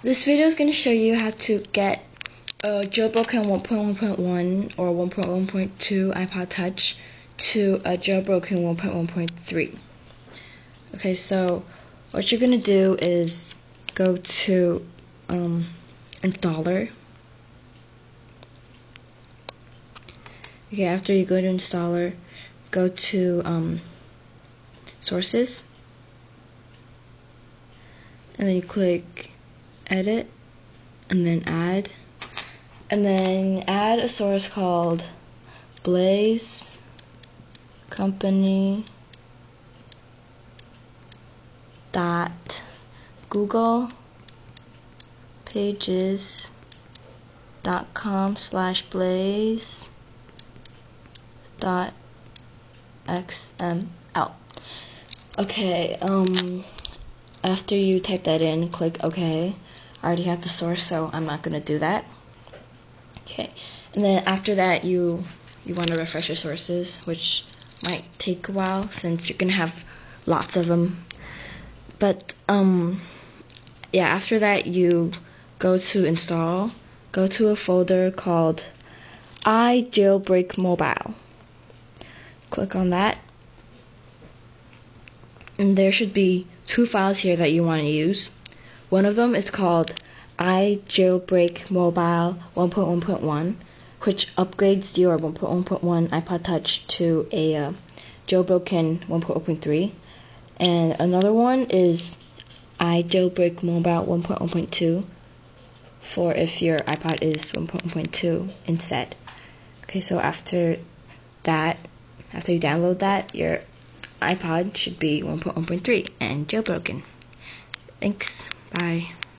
This video is going to show you how to get a jailbroken 1.1.1 or 1.1.2 iPod Touch to a jailbroken 1.1.3. Okay, so what you're going to do is go to um, installer. Okay, after you go to installer, go to um, sources and then you click edit and then add and then add a source called blaze company dot google pages dot com slash blaze dot xml okay um after you type that in, click OK. I already have the source, so I'm not going to do that. Okay, and then after that, you you want to refresh your sources, which might take a while since you're going to have lots of them. But um, yeah, after that, you go to install, go to a folder called iJailbreak Mobile. Click on that, and there should be two files here that you want to use. One of them is called iJailbreak Mobile 1.1.1, which upgrades your 1.1.1 iPod Touch to a uh, jailbroken 1.0.3. And another one is iJailbreak Mobile 1.1.2 for if your iPod is 1.1.2 instead. Okay, so after that, after you download that, your iPod should be 1.1.3 and jailbroken. Thanks. Bye.